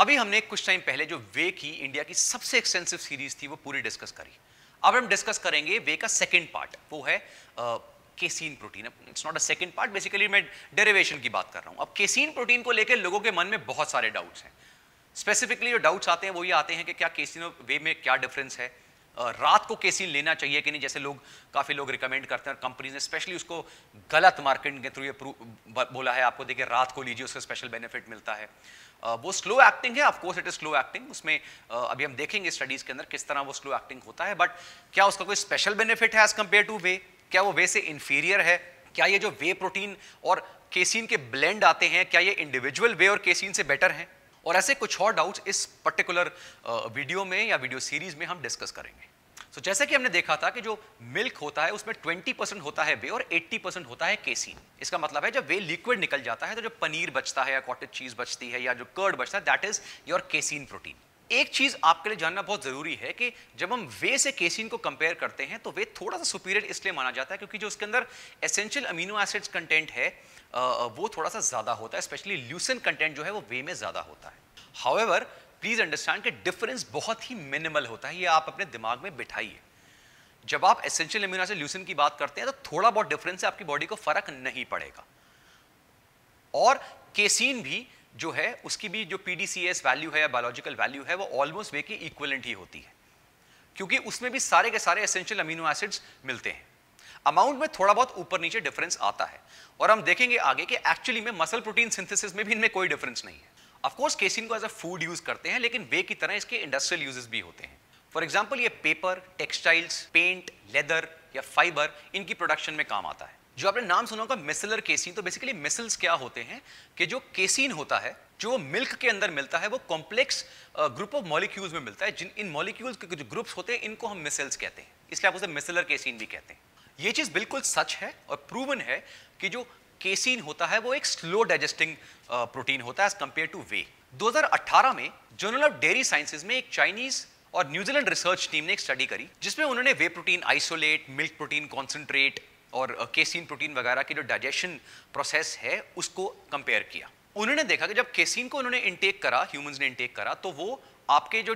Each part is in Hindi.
अभी हमने कुछ टाइम पहले जो वे की इंडिया की सबसे एक्सटेंसिव सीरीज़ थी, वो पूरी डिस्कस करी। अब हम डिस्कस करेंगे वे का सेकेंड पार्ट वो है casein protein it's not a second part basically मैं डेरिवेशन की बात कर रहा हूँ। अब केसीन प्रोटीन को लेकर लोगों के मन में बहुत सारे डाउट्स हैं। स्पेसिफिकली जो डाउट्स आते हैं, वो ये आते हैं कि क्या केसीन वे में क्या डिफरेंस है। रात को केसीन लेना चाहिए कि नहीं, जैसे लोग, काफ़ी लोग रिकमेंड करते हैं और कंपनीज़ ने स्पेशली उसको गलत मार्केटिंग के थ्रू ये बोला है। आपको देखिए, रात को लीजिए, उसका स्पेशल बेनिफिट मिलता है। वो स्लो एक्टिंग है of course it is slow acting उसमें अभी हम देखेंगे स्टडीज़ के अंदर किस तरह वो स्लो एक्टिंग होता है बट क्या उसका कोई स्पेशल बेनिफिट है एज कंपेयर टू वे क्या वो वे से इन्फीरियर है? क्या ये जो वे प्रोटीन और केसीन के ब्लेंड आते हैं, क्या ये इंडिविजुअल वे और केसीन से बेटर हैं? और ऐसे कुछ और डाउट्स इस पर्टिकुलर वीडियो में या वीडियो सीरीज़ में हम डिस्कस करेंगे। तो जैसे कि हमने देखा था कि जो मिल्क होता है, उसमें 20 परसेंट होता है वे और 80 परसेंट होता है केसीन इसका मतलब है जब वे लिक्विड निकल जाता है तो जो पनीर बचता है या कॉटेज चीज़ बचती है या जो कर्ड बचता है that is your casein protein एक चीज़ आपके लिए जानना बहुत ज़रूरी है कि जब हम वे से केसिन को कंपेयर करते हैं तो वे थोड़ा सा सुपीरियर इसलिए माना जाता है क्योंकि जो उसके अंदर एसेंशियल अमीनो एसिड्स कंटेंट है वो थोड़ा सा ज़्यादा होता है स्पेशली ल्यूसन कंटेंट जो है, वो वे में ज़्यादा होता है. हाउएवर प्लीज़ अंडरस्टैंड कि डिफरेंस बहुत ही मिनिमल होता है, ये आप अपने दिमाग में बिठाइए। जब आप एसेंशियल अमीनो एसिड ल्यूसिन की बात करते हैं तो थोड़ा बहुत डिफरेंस है आपकी बॉडी को फ़र्क नहीं पड़ेगा। और केसीन भी जो है, उसकी भी जो पीडीसीएस वैल्यू है या बायोलॉजिकल वैल्यू है, वो ऑलमोस्ट वे की इक्वलेंट ही होती है। क्योंकि उसमें भी सारे के सारे एसेंशियल अमीनो एसिड्स मिलते हैं। अमाउंट में थोड़ा बहुत ऊपर नीचे डिफरेंस आता है। और हम देखेंगे आगे कि एक्चुअली में मसल प्रोटीन सिंथेसिस में भी इनमें कोई डिफरेंस नहीं है। ऑफकोर्स केसिन को एज अ फ़ूड यूज़ करते हैं, लेकिन वे की तरह इसके इंडस्ट्रियल यूजेस भी होते हैं। फॉर एग्ज़ाम्पल ये पेपर टेक्सटाइल्स पेंट लेदर या फाइबर इनकी प्रोडक्शन में काम आता है। जो आपने नाम सुना होगा मिसलर केसिन तो बेसिकली मिसल्स क्या होते हैं कि जो केसिन होता है, जो मिल्क के अंदर मिलता है, वो कॉम्प्लेक्स ग्रुप ऑफ़ मॉलिक्यूल्स में मिलता है। जिन, इन मॉलिक्यूल्स के जो ग्रुप्स होते हैं, इनको हम मिसल्स कहते हैं। इसलिए आप उसे मिसलर केसिन भी कहते हैं। ये चीज़ बिल्कुल सच है और प्रूवन है कि जो केसिन होता है, वो एक स्लो डाइजेस्टिंग प्रोटीन होता है एज कंपेयर टू वे 2018 में जर्नल ऑफ़ डेयरी साइंसेज में एक चाइनीज़ और न्यूजीलैंड रिसर्च टीम ने एक स्टडी करी, जिसमें उन्होंने whey protein isolate milk protein concentrate और केसिन प्रोटीन वगैरह की जो डाइजेशन प्रोसेस है, उसको कंपेयर किया। उन्होंने देखा कि जब केसिन को उन्होंने इंटेक करा ह्यूमंस ने इंटेक करा तो वो आपके जो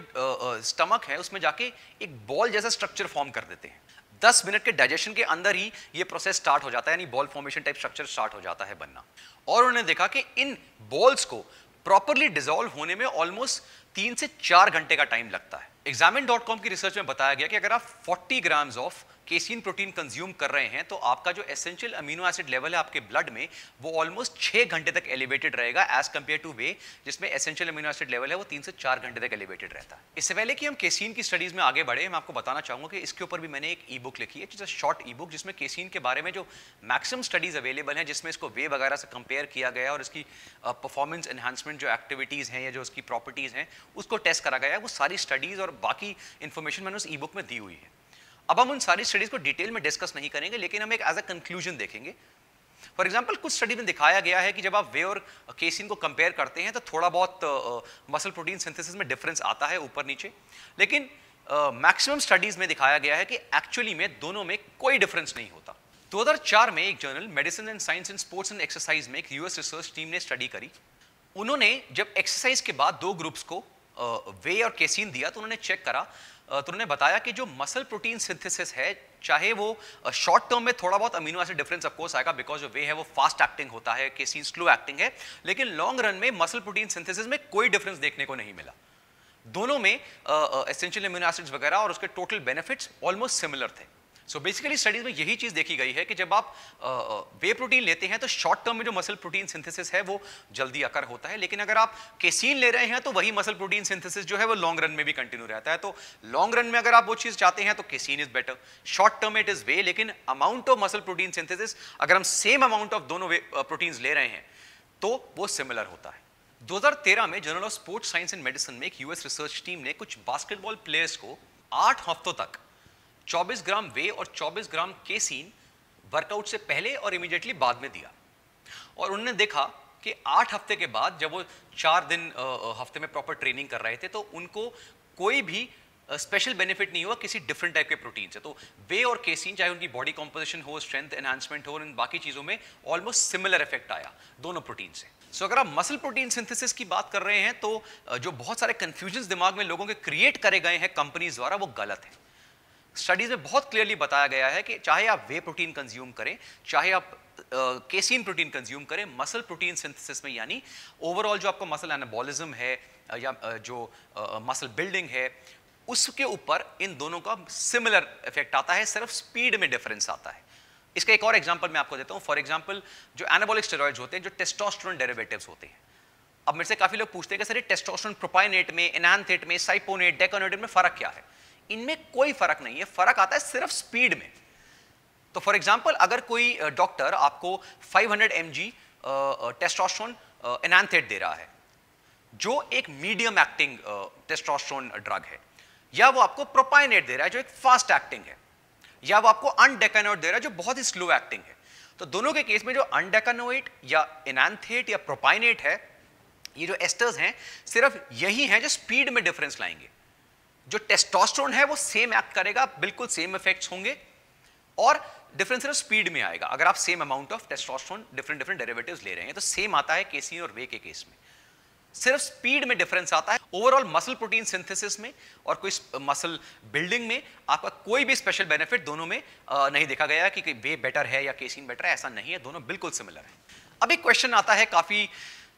स्टमक है, उसमें जाके एक बॉल जैसा स्ट्रक्चर फॉर्म कर देते हैं। दस मिनट के डाइजेशन के अंदर ही ये प्रोसेस स्टार्ट हो जाता है, यानी ball formation type structure start हो जाता है बनना। और उन्होंने देखा कि इन बॉल्स को प्रॉपरली डिजोल्व होने में ऑलमोस्ट तीन से चार घंटे का टाइम लगता है। एग्जामिन डॉट कॉम की रिसर्च में बताया गया कि अगर आप 40 grams of casein protein consume कर रहे हैं तो आपका जो एसेंशियल अमीनो एसिड लेवल है आपके ब्लड में, वो ऑलमोस्ट छह घंटे तक एलिवेटेड रहेगा एज कंपेयर टू वे जिसमें एसेंशियल अमीनो एसिड लेवल है वो तीन से चार घंटे तक एलिवेटेड रहता है। इससे पहले कि हम केसिन की स्टडीज़ में आगे बढ़े, मैं आपको बताना चाहूँगा कि इसके ऊपर भी मैंने एक ई बुक लिखी है शॉर्ट ई बुक जिसमें केसिन के बारे में जो मैक्सिमम स्टडीज़ अवेलेबल है, जिसमें इसको वे वगैरह से कंपेयर किया गया और इसकी परफॉर्मेंस एनहांसमेंट जो एक्टिविटीज़ हैं या जो उसकी प्रॉपर्टीज़ हैं, उसको टेस्ट करा गया है, वो सारी स्टडीज़ और बाकी इन्फॉर्मेशन मैंने उस ई बुक में दी हुई है। अब हम उन सारी स्टडीज़ को डिटेल में डिस्कस नहीं करेंगे लेकिन हम एक एज अ कंक्लूजन देखेंगे। फॉर एग्ज़ाम्पल कुछ स्टडी में दिखाया गया है कि जब आप वे और केसिन को कंपेयर करते हैं तो थोड़ा बहुत मसल प्रोटीन सिंथेसिस में डिफरेंस आता है ऊपर नीचे। लेकिन मैक्सिमम uh, स्टडीज़ में दिखाया गया है कि एक्चुअली में दोनों में कोई डिफरेंस नहीं होता। 2004 में एक journal medicine and science in sports and exercise में एक यूएस रिसर्च टीम ने स्टडी करी। उन्होंने जब एक्सरसाइज के बाद दो ग्रुप्स को वे और केसिन दिया तो उन्होंने चेक करा तो उन्होंने बताया कि जो मसल प्रोटीन सिंथेसिस है, चाहे वो शॉर्ट टर्म में थोड़ा बहुत amino acid difference of course आएगा बिकॉज़ जो वे है वो फास्ट एक्टिंग होता है केसिन स्लो एक्टिंग है, लेकिन लॉन्ग रन में मसल प्रोटीन सिंथेसिस में कोई डिफरेंस देखने को नहीं मिला। दोनों में एसेंशियल अमीनो एसिड्स वगैरह और उसके टोटल बेनिफिट्स ऑलमोस्ट सिमिलर थे। सो बेसिकली स्टडीज़ में यही चीज़ देखी गई है कि जब आप वे प्रोटीन लेते हैं तो शॉर्ट टर्म में जो मसल प्रोटीन सिंथेसिस है, वो जल्दी अकर होता है। लेकिन अगर आप केसीन ले रहे हैं तो वही मसल प्रोटीन सिंथेसिस जो है, वो लॉन्ग रन में भी कंटिन्यू रहता है। तो लॉन्ग रन में अगर आप वो चीज़ चाहते हैं तो casein is better short term it is whey लेकिन amount of muscle protein synthesis अगर हम सेम अमाउंट ऑफ़ दोनों प्रोटीन ले रहे हैं तो वो सिमिलर होता है। 2013 में journal of sports science and medicine में एक यूएस रिसर्च टीम ने कुछ बास्केटबॉल प्लेयर्स को आठ हफ्तों तक 24 ग्राम वे और 24 ग्राम केसीन वर्कआउट से पहले और इमीडिएटली बाद में दिया। और उन्होंने देखा कि आठ हफ़्ते के बाद जब वो चार दिन हफ़्ते में प्रॉपर ट्रेनिंग कर रहे थे तो उनको कोई भी स्पेशल बेनिफिट नहीं हुआ किसी डिफरेंट टाइप के प्रोटीन से। तो वे और केसिन चाहे उनकी बॉडी कॉम्पोजिशन हो स्ट्रेंथ एनहांसमेंट हो इन बाकी चीज़ों में ऑलमोस्ट सिमिलर इफ़ेक्ट आया दोनों प्रोटीन से। सो so, अगर आप मसल प्रोटीन सिंथेसिस की बात कर रहे हैं तो जो बहुत सारे कंफ्यूजन दिमाग में लोगों के क्रिएट करे गए हैं कंपनीज़ द्वारा वो गलत है। स्टडीज़ में बहुत क्लियरली बताया गया है कि चाहे आप वे प्रोटीन कंज्यूम करें, चाहे आप केसिन प्रोटीन कंज्यूम करें मसल प्रोटीन सिंथेसिस में यानी ओवरऑल जो आपका मसल एनाबॉलिज्म है या जो मसल बिल्डिंग है, उसके ऊपर इन दोनों का सिमिलर इफ़ेक्ट आता है, सिर्फ़ स्पीड में डिफरेंस आता है। इसका एक और एग्ज़ाम्पल मैं आपको देता हूँ। फॉर एग्ज़ाम्पल जो एनाबॉलिक स्टेरॉइड्स होते हैं, जो टेस्टोस्टेरोन डेरिवेटिव्स होते हैं। अब मेरे से काफ़ी लोग पूछते हैं कि सर, ये टेस्टोस्टेरोन प्रोपाइनेट में एनांथेट में साइपोनेट डेकोनेट में फ़र्क क्या है? इनमें कोई फ़र्क नहीं है, फ़र्क आता है सिर्फ़ स्पीड में। तो फॉर एग्ज़ाम्पल अगर कोई डॉक्टर आपको 500 hundred M G testosterone enanthate दे रहा है, जो एक मीडियम एक्टिंग टेस्टोस्टेरोन ड्रग है, या वो आपको प्रोपाइनेट दे रहा है, जो एक फास्ट एक्टिंग है, या वो आपको अनडेकानोइट दे रहा है, जो बहुत ही स्लो एक्टिंग है तो दोनों के केस में जो अनडेकानोइट या इनानथेट या प्रोपाइनेट है, ये जो एस्टर्स हैं, सिर्फ़ यही हैं जो स्पीड में डिफरेंस लाएँगे। जो टेस्टोस्टेरोन है, वो सेम एक्ट करेगा, बिल्कुल सेम इफेक्ट्स होंगे और डिफरेंस सिर्फ़ स्पीड में आएगा। अगर आप same amount of testosterone different different derivatives ले रहे हैं तो सेम आता है केसी और वे के केस में। सिर्फ़ स्पीड में डिफरेंस आता है ओवरऑल मसल प्रोटीन सिंथेसिस में और कोई मसल बिल्डिंग में आपका कोई भी स्पेशल बेनिफिट दोनों में नहीं देखा गया कि वे बेटर है या केसिन बेटर है, ऐसा नहीं है, दोनों बिल्कुल सिमिलर है। अब एक क्वेश्चन आता है काफ़ी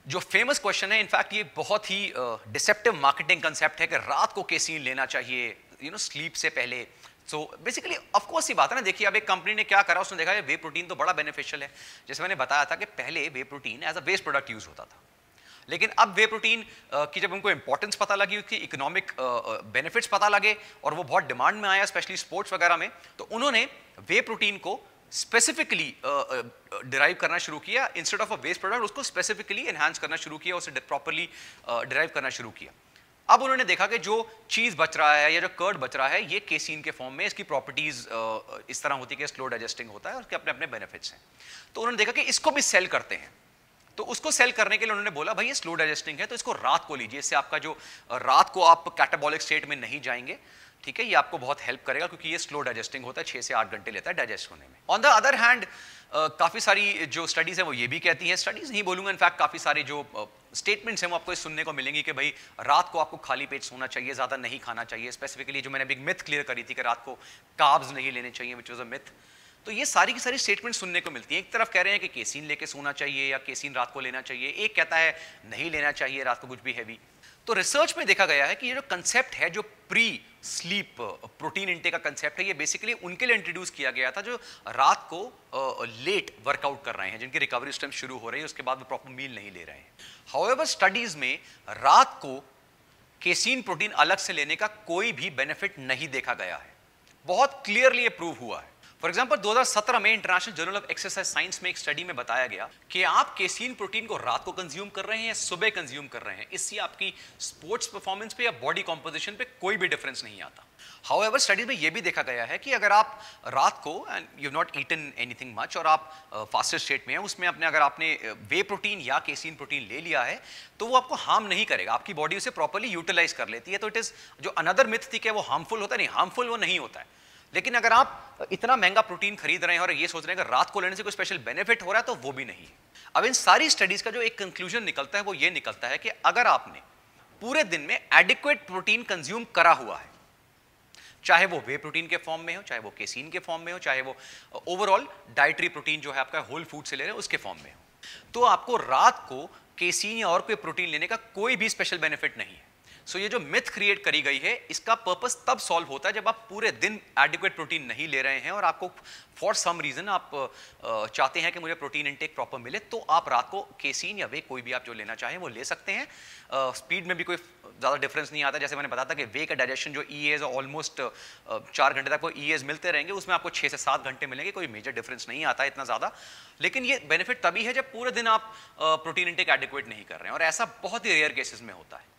जो फ़ेमस क्वेश्चन है इनफैक्ट ये बहुत ही डिसेप्टिव मार्केटिंग कंसेप्ट है कि रात को केसिन लेना चाहिए यू नो स्लीप से पहले। सो बेसिकली ऑफकोर्स ये बात है ना, देखिए, अब एक कंपनी ने क्या करा, उसने देखा वे प्रोटीन तो बड़ा बेनिफिशियल है। जैसे मैंने बताया था कि पहले whey protein as a waste product use होता था। लेकिन अब वे प्रोटीन की जब उनको इंपॉर्टेंस पता लगी, उसकी इकोनॉमिक बेनिफिट्स पता लगे, और वो बहुत डिमांड में आया स्पेशली स्पोर्ट्स वगैरह में तो उन्होंने वे प्रोटीन को स्पेसिफिकली डिराइव करना शुरू किया instead of a waste product उसको स्पेसिफिकली एनहांस करना शुरू किया, उसे प्रॉपरली डिराइव करना शुरू किया। अब उन्होंने देखा कि जो चीज़ बच रहा है या जो कर्ड बच रहा है, ये केसीन के फॉर्म में इसकी प्रॉपर्टीज़ इस तरह होती है कि स्लो डाइजेस्टिंग होता है उसके अपने अपने बेनिफिट्स हैं। तो उन्होंने देखा कि इसको भी सेल करते हैं। तो उसको सेल करने के लिए उन्होंने बोला, भाई, ये स्लो डाइजेस्टिंग है तो इसको रात को लीजिए, इससे आपका जो, रात को आप कैटाबॉलिक स्टेट में नहीं जाएँगे ठीक है, ये आपको बहुत हेल्प करेगा क्योंकि ये स्लो डाइजेस्टिंग होता है, छह से आठ घंटे लेता है डाइजेस्ट होने में। ऑन द अदर हैंड काफ़ी सारी जो स्टडीज़ है वो ये भी कहती हैं। स्टडीज़ नहीं बोलूँगा इनफैक्ट काफ़ी सारे जो स्टेटमेंट्स हैं वो आपको सुनने को मिलेंगी कि भाई रात को आपको खाली पेट सोना चाहिए, ज़्यादा नहीं खाना चाहिए। स्पेसिफिकली जो मैंने अभी मिथ क्लियर करी थी कि रात को काब्स नहीं लेने चाहिए विच वॉज़ अ मिथ तो ये सारी की सारी स्टेटमेंट सुनने को मिलती है। एक तरफ़ कह रहे हैं कि केसिन लेके सोना चाहिए या केसिन रात को लेना चाहिए। एक कहता है नहीं लेना चाहिए, रात को कुछ भी हैवी तो रिसर्च में देखा गया है कि ये जो कंसेप्ट है, जो प्री स्लीप प्रोटीन इंटेक का कंसेप्ट है ये बेसिकली उनके लिए इंट्रोड्यूस किया गया था जो रात को लेट uh, वर्कआउट कर रहे हैं जिनकी रिकवरी उस टाइम शुरू हो रही है उसके बाद वो प्रॉपर मील नहीं ले रहे हैं। हाउएवर स्टडीज़ में रात को केसिन प्रोटीन अलग से लेने का कोई भी बेनिफिट नहीं देखा गया है। बहुत क्लियरली प्रूव हुआ है। फॉर एग्ज़ाम्पल 2017 में international journal of exercise science में एक स्टडी में बताया गया कि आप केसीन प्रोटीन को रात को कंज्यूम कर रहे हैं या सुबह कंज्यूम कर रहे हैं। इससे आपकी स्पोर्ट्स परफॉर्मेंस पे या बॉडी कॉम्पोजिशन पे कोई भी डिफरेंस नहीं आता। हाउ स्टडीज़ में यह भी देखा गया है कि अगर आप रात को and you not eaten anything much और आप फास्टेस्ट स्टेट में हैं, उसमें अपने अगर आपने वे प्रोटीन या केसिन प्रोटीन ले लिया है तो वो आपको हार्म नहीं करेगा। आपकी बॉडी उसे प्रॉपरली यूटिलाइज कर लेती है। तो इट इज़ जो अनदर मिथ थी कि वो हार्मफुल होता है, नहीं हार्मफुल वो नहीं होता है। लेकिन अगर आप इतना महँगा प्रोटीन खरीद रहे हैं और ये सोच रहे हैं कि रात को लेने से कोई स्पेशल बेनिफिट हो रहा है तो वो भी नहीं। अब इन सारी स्टडीज़ का जो एक कंक्लूजन निकलता है, वो ये निकलता है कि अगर आपने पूरे दिन में एडिक्वेट प्रोटीन कंज्यूम करा हुआ है, चाहे वो वे प्रोटीन के फॉर्म में हो, चाहे वो केसीन के फॉर्म में हो, चाहे वो ओवरऑल डाइटरी प्रोटीन जो है आपका होल फ़ूड से ले रहे हैं, उसके फॉर्म में हो तो आपको रात को केसीन या और कोई प्रोटीन लेने का कोई भी स्पेशल बेनिफिट नहीं है। सो so, ये जो मिथ क्रिएट करी गई है इसका पर्पस तब सॉल्व होता है जब आप पूरे दिन एडिक्वेट प्रोटीन नहीं ले रहे हैं और आपको फॉर सम रीजन आप चाहते हैं कि मुझे प्रोटीन इनटेक प्रॉपर मिले तो आप रात को केसीन या वे कोई भी आप जो लेना चाहें वो ले सकते हैं। स्पीड में भी कोई ज़्यादा डिफरेंस नहीं आता जैसे मैंने बताया था कि वे का डाइजेशन जो ई एज ऑलमोस्ट चार घंटे तक वो ई एज मिलते रहेंगे उसमें आपको छः से सात घंटे मिलेंगे कोई मेजर डिफरेंस नहीं आता इतना ज़्यादा। लेकिन ये बेनिफिट तभी है जब पूरे दिन आप प्रोटीन इंटेक एडिक्वेट नहीं कर रहे हैं और ऐसा बहुत ही रेयर केसेस में होता है।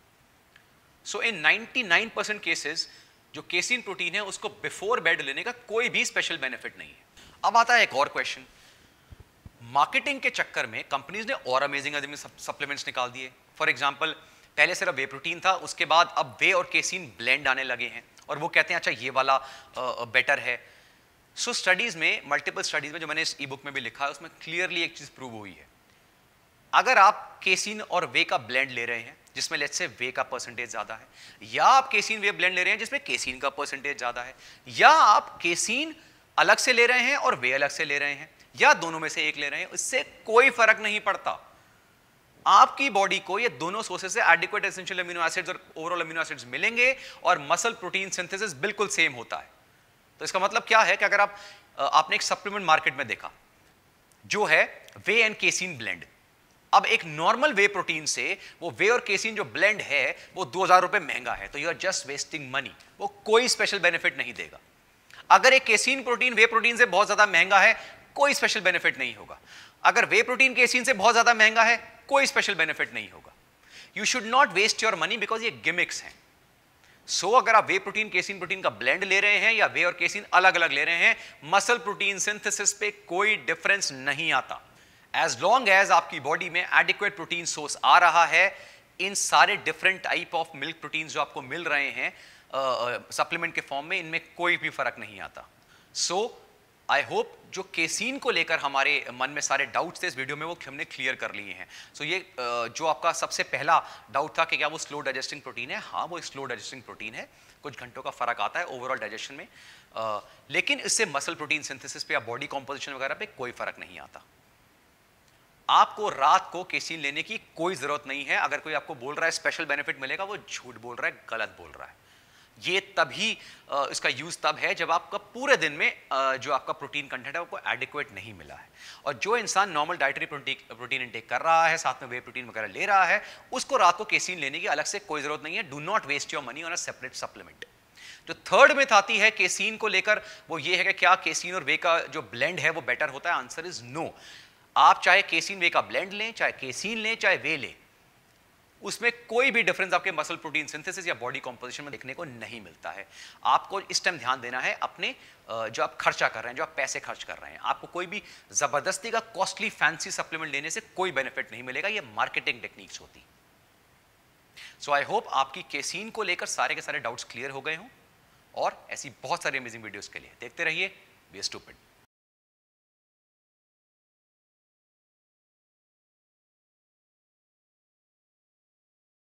सो इन 99 परसेंट केसेस जो केसिन प्रोटीन है उसको बिफोर बेड लेने का कोई भी स्पेशल बेनिफिट नहीं है। अब आता है एक और क्वेश्चन मार्केटिंग के चक्कर में कंपनीज़ ने और अमेजिंग अमेजिंग सप्लीमेंट्स निकाल दिए। फॉर एग्ज़ाम्पल पहले सिर्फ़ वे प्रोटीन था उसके बाद अब वे और केसिन ब्लेंड आने लगे हैं। और वो कहते हैं अच्छा ये वाला बेटर है। सो so, स्टडीज़ में मल्टीपल स्टडीज़ में जो मैंने इस ई बुक में भी लिखा है उसमें क्लियरली एक चीज़ प्रूव हुई है। अगर आप केसिन और वे का ब्लेंड ले रहे हैं जिसमें लेट से वे का परसेंटेज ज़्यादा है, या आप केसिन वे ब्लेंड ले रहे हैं जिसमें केसिन का परसेंटेज ज़्यादा है, या आप केसिन अलग से ले रहे हैं और वे अलग से ले रहे हैं, या दोनों में से एक ले रहे हैं इससे कोई फ़र्क नहीं पड़ता। आपकी बॉडी को ये दोनों सोर्सेज से एडिक्वेट एसेंशियल अमीनो एसिड्स और ओवरऑल अमीनो एसिड्स मिलेंगे और मसल प्रोटीन सिंथेसिस बिल्कुल सेम होता है। तो इसका मतलब क्या है कि अगर आप आपने एक सप्लीमेंट मार्केट में देखा, जो है वे एंड केसिन ब्लेंड अब एक नॉर्मल वे प्रोटीन से वो वे और केसिन जो ब्लेंड है वो दो हज़ार रुपए महँगा है तो you are just wasting money वो कोई स्पेशल बेनिफिट नहीं देगा। अगर एक केसिन प्रोटीन वे प्रोटीन से बहुत ज़्यादा महँगा है कोई स्पेशल बेनिफिट नहीं होगा। अगर वे प्रोटीन केसिन से बहुत ज़्यादा महँगा है कोई स्पेशल बेनिफिट नहीं होगा। You should not waste your money because ये गिमिक्स हैं। सो so, अगर आप वे प्रोटीन केसिन प्रोटीन का ब्लेंड ले रहे हैं या वे और केसिन अलग अलग ले रहे हैं मसल प्रोटीन सिंथेसिस पे कोई डिफरेंस नहीं आता। एज लॉन्ग एज आपकी बॉडी में एडिक्वेट प्रोटीन सोर्स आ रहा है इन सारे different type of milk protein जो आपको मिल रहे हैं सप्लीमेंट uh, के फॉर्म में इनमें कोई भी फ़र्क नहीं आता। सो आई होप जो केसीन को लेकर हमारे मन में सारे डाउट्स थे इस वीडियो में वो हमने क्लियर कर लिए हैं। सो so ये uh, जो आपका सबसे पहला डाउट था कि क्या वो स्लो डाइजेस्टिंग प्रोटीन है हाँ वो स्लो डाइजेस्टिंग प्रोटीन है। कुछ घंटों का फ़र्क आता है ओवरऑल डाइजेशन में। आ, लेकिन इससे मसल प्रोटीन सिंथेसिस पे या बॉडी कॉम्पोजिशन वगैरह पे कोई फ़र्क नहीं आता। आपको रात को केसीन लेने की कोई ज़रूरत नहीं है। अगर कोई आपको बोल रहा है स्पेशल बेनिफिट मिलेगा, वो झूठ बोल रहा है, गलत बोल रहा है। ये तभी इसका यूज़ तब है जब आपका पूरे दिन में जो आपका प्रोटीन कंटेंट है, वो एडिक्वेट नहीं मिला है। और जो इंसान नॉर्मल डाइटरी प्रोटीन इंटेक कर रहा है, साथ में वे प्रोटीन वगैरह ले रहा है, उसको रात को केसीन लेने की अलग से कोई ज़रूरत नहीं है। Do not waste your money on a separate supplement जो थर्ड में आती है केसीन को लेकर, वो ये है कि क्या केसीन और वे का जो ब्लेंड है, वो बेटर होता है? आंसर इज़ नो आप चाहे केसीन वे का ब्लेंड लें, चाहे केसीन लें, चाहे वे लें, उसमें कोई भी डिफरेंस आपके मसल प्रोटीन सिंथेसिस या बॉडी कॉम्पोजिशन में देखने को नहीं मिलता है। आपको इस टाइम ध्यान देना है अपने जो आप खर्चा कर रहे हैं, जो आप पैसे खर्च कर रहे हैं, आपको कोई भी ज़बरदस्ती का कॉस्टली फैंसी सप्लीमेंट लेने से कोई बेनिफिट नहीं मिलेगा, ये मार्केटिंग टेक्निक्स होती। सो आई होप आपकी केसीन को लेकर सारे के सारे डाउट्स क्लियर हो गए हों, और ऐसी बहुत सारी अमेजिंग वीडियोस के लिए देखते रहिए वी स्टूपिड